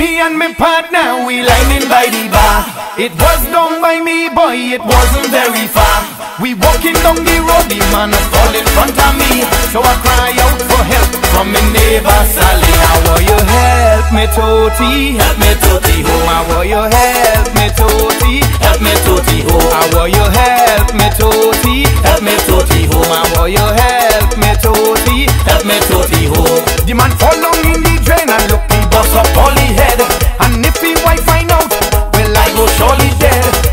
Me and my partner, we lining by the bar. It was done by me, boy, it wasn't very far. We walking down the road, the man fall in front of me. So I cry out for help from my neighbor Sally. How will you help me, Toti? Help me, Toti, ho. How will you help me, Toti? Help me, Toti, ho. How will you help me, Toti? Help me,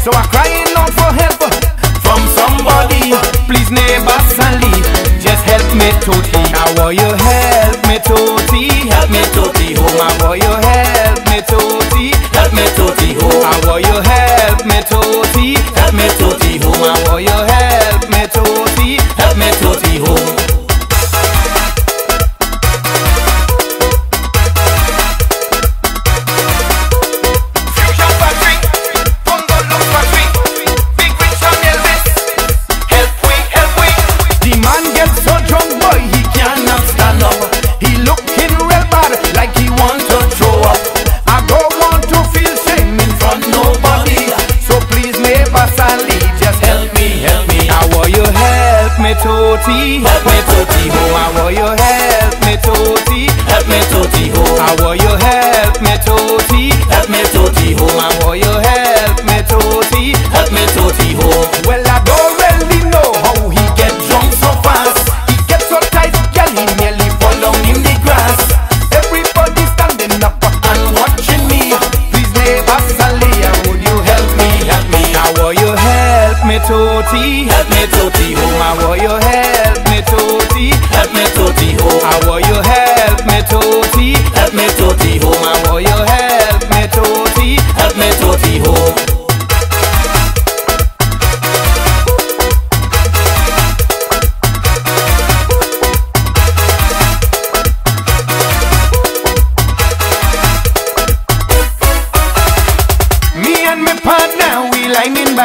So I'm crying out for help from somebody. Please neighbor Sally, just help me Toti. How will you Toti? Help me, Toti, ho. How will you help me, Toti? Help me, Toti, ho. How will you Help me, Toti, ho. How will you help me, Toti? Help me, Toti, ho. How will you help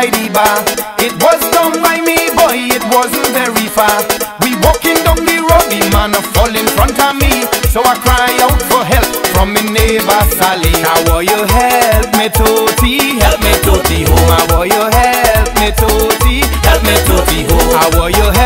by the bar. It was done by me, boy, it wasn't very far. We walking down the road, the man a fall in front of me. So I cry out for help from my neighbor Sally. Now will you help me, Toti? Help me, Toti, home. now will you help me, Toti? Help me, Toti, home. I will you help me?